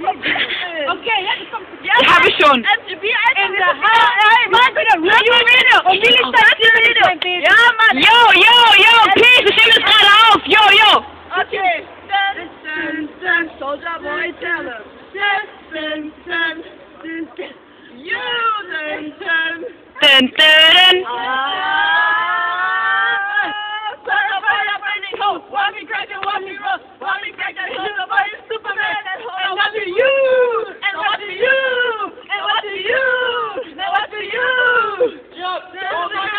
Okay, jetzt kommt Die habe ich schon. MGB in der uh, Hey, warte, Radio Video. Und wie ist das Video? Ja, Mann. Yo, yo, yo, Peace, ich nehme es gerade auf. Yo, yo. Okay. Soulja Boy, tell him. Dun, dun, dun, dun, dun. You, dun, dun. Dun, dun.